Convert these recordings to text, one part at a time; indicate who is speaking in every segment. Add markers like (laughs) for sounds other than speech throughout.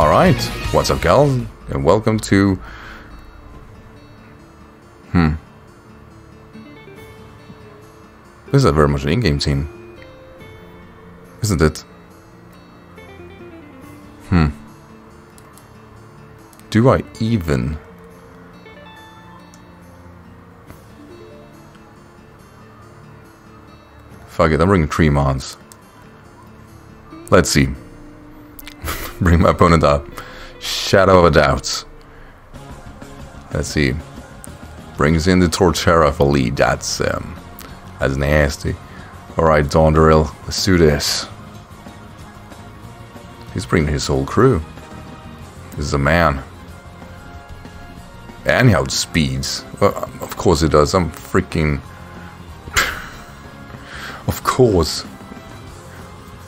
Speaker 1: Alright, what's up gals, and welcome to... Hmm. This is very much an in-game team. Isn't it? Hmm. Do I even... Fuck it, I'm bringing three mods. Let's see. Bring my opponent up. Shadow of a doubt. Let's see. Brings in the Torterra for lead. That's um, that's nasty. Alright, Dawndaril, let's do this. He's bringing his whole crew. This is a man. And he outspeeds. Well, of course it does. I'm freaking... (laughs) of course.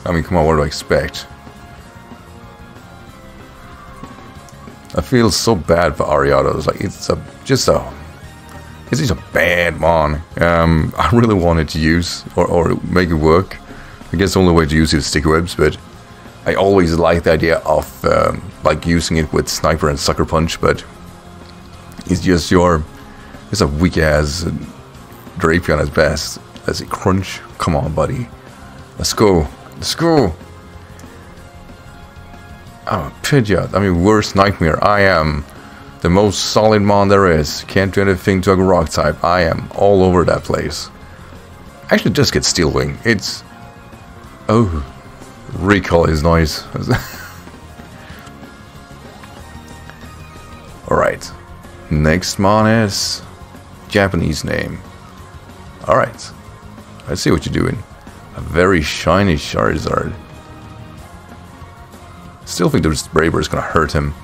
Speaker 1: I mean, come on, what do I expect? I feel so bad for Ariados. It's like it's a just a it's a bad mon. Um, I really wanted to use or, or make it work. I guess the only way to use it is sticky webs, but I always like the idea of um, like using it with sniper and sucker punch, but it's just your it's a weak ass Drapion at best. Let's see, crunch. Come on, buddy. Let's go. Let's go. Ah, oh, Pidgeot. I mean, worst nightmare. I am the most solid mon there is. Can't do anything to a rock type. I am all over that place. Actually, just get Steel Wing. It's... Oh. Recall is nice. (laughs) Alright. Next mon is... Japanese name. Alright. Let's see what you're doing. A very shiny Charizard. Still think this Brave Bird is to hurt him.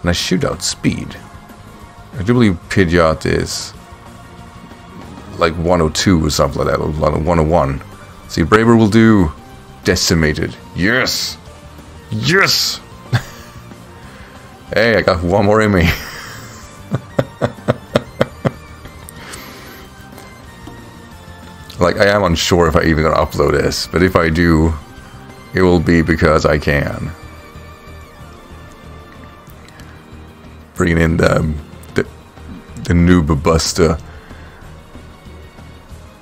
Speaker 1: And I shoot out speed. I do believe Pidgeot is like 102 or something like that, 101. See, Brave Bird will do Decimated. Yes! Yes! (laughs) hey, I got one more in me. (laughs) like, I am unsure if I even gonna upload this, but if I do, it will be because I can. Bringing in the, the, the noob buster.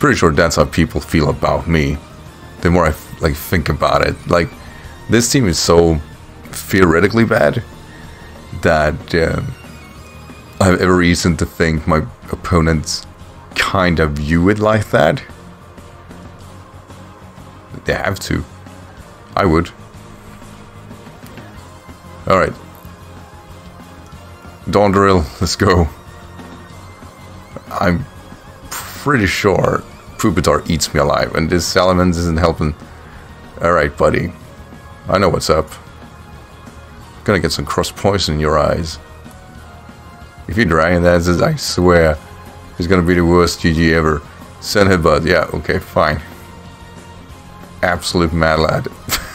Speaker 1: Pretty sure that's how people feel about me. The more I like think about it, like this team is so theoretically bad that uh, I have every reason to think my opponents kind of view it like that. They have to. I would. Alright, Dawndaril, let's go. I'm pretty sure Pupitar eats me alive, and this Salamence isn't helping. Alright, buddy. I know what's up. Gonna get some cross poison in your eyes. If you're dragging that, I swear, it's gonna be the worst GG ever. Zen Headbutt, yeah, okay, fine. Absolute mad lad. (laughs)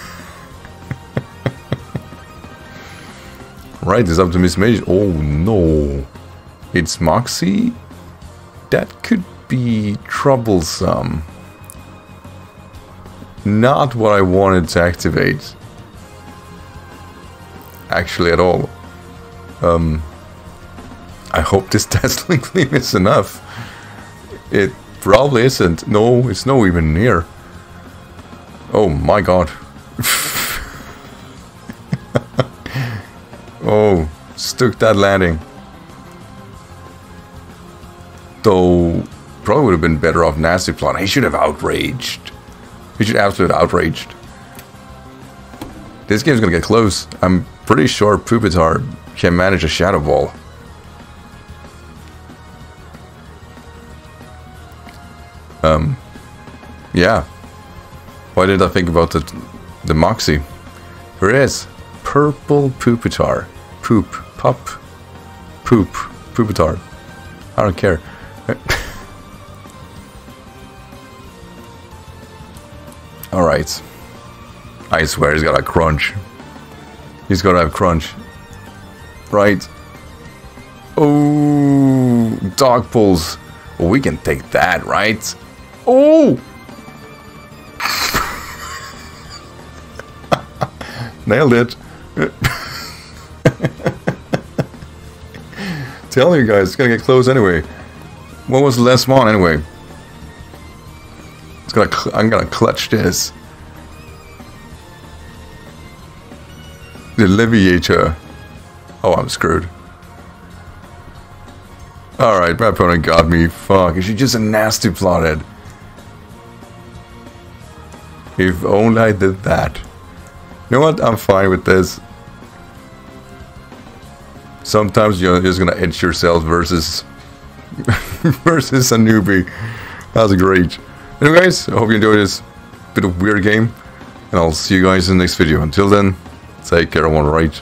Speaker 1: Right, it's up to Miss Mage. Oh no. It's Moxie? That could be troublesome. Not what I wanted to activate. Actually at all. Um, I hope this (laughs) Dazzling Gleam is enough. It probably isn't. No, it's no even near. Oh my god. Stuck that landing. Though, probably would have been better off Nasty Plot. He should have outraged. He should absolutely outraged. This game's gonna get close. I'm pretty sure Pupitar can manage a Shadow Ball. Um, yeah. Why did I think about the, the Moxie? Here it is purple Pupitar. Poop. Pop. Poop. Pupitar. I don't care. (laughs) Alright. I swear he's got a crunch. He's gotta have crunch. Right. Oh, dog pulls. Well, we can take that, right? Oh! (laughs) Nailed it. (laughs) telling you guys, it's gonna get close anyway. What was the last one anyway? It's gonna. I'm gonna clutch this. The Leviator. Oh, I'm screwed. Alright, my opponent got me. Fuck, is she just a nasty flathead? If only I did that. You know what? I'm fine with this. Sometimes you're just gonna edge yourself versus (laughs) versus a newbie. That's great. Anyway guys, I hope you enjoyed this bit of weird game. And I'll see you guys in the next video. Until then, take care, everyone, right?